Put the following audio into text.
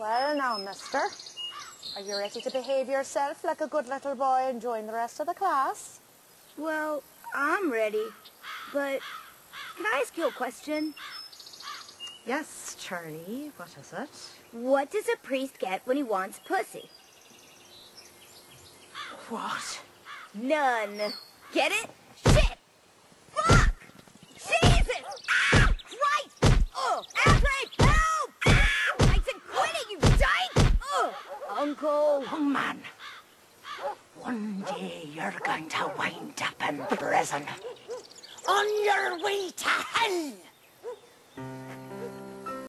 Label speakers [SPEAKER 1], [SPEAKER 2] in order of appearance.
[SPEAKER 1] Well now, mister. Are you ready to behave yourself like a good little boy and join the rest of the class?
[SPEAKER 2] Well, I'm ready. But can I ask you a question?
[SPEAKER 1] Yes, Charlie. What is it?
[SPEAKER 2] What does a priest get when he wants pussy?
[SPEAKER 1] What?
[SPEAKER 2] None. Get it? Shit! Uncle!
[SPEAKER 3] Young man, one day you're going to wind up in prison. On your way to hell!